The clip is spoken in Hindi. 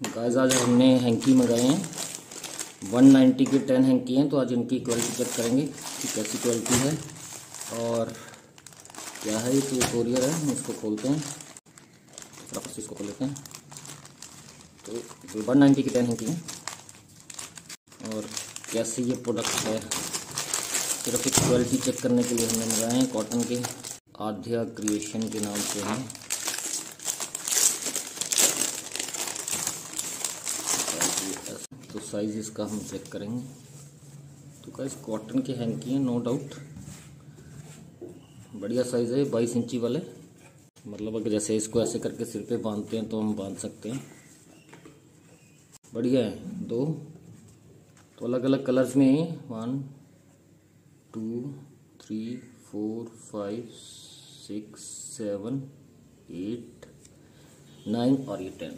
गाइस आज हमने हैंकी मंगाए हैं। 190 के टेन हैंकी हैं तो आज इनकी क्वालिटी चेक करेंगे कि कैसी क्वालिटी है। और क्या है ये तो कोरियर है, हम इसको खोलते हैं। फटाफट से इसको खोल लेते हैं। तो वन नाइन्टी की टेन हैंकी हैं। और कैसे ये प्रोडक्ट है? सिर्फ़ एक क्वालिटी चेक करने के लिए हमने मंगाए हैं कॉटन के। आध्या क्रिएशन के नाम से हैं। तो साइज़ इसका हम चेक करेंगे। तो गाइस कॉटन के हैंग हैंकी हैं नो डाउट बढ़िया साइज़ है, बाईस इंची वाले। मतलब अगर जैसे इसको ऐसे करके सिर पे बांधते हैं तो हम बाँध सकते हैं। बढ़िया है, दो। तो अलग अलग कलर्स में है। One two three four five six seven eight nine और ये टेन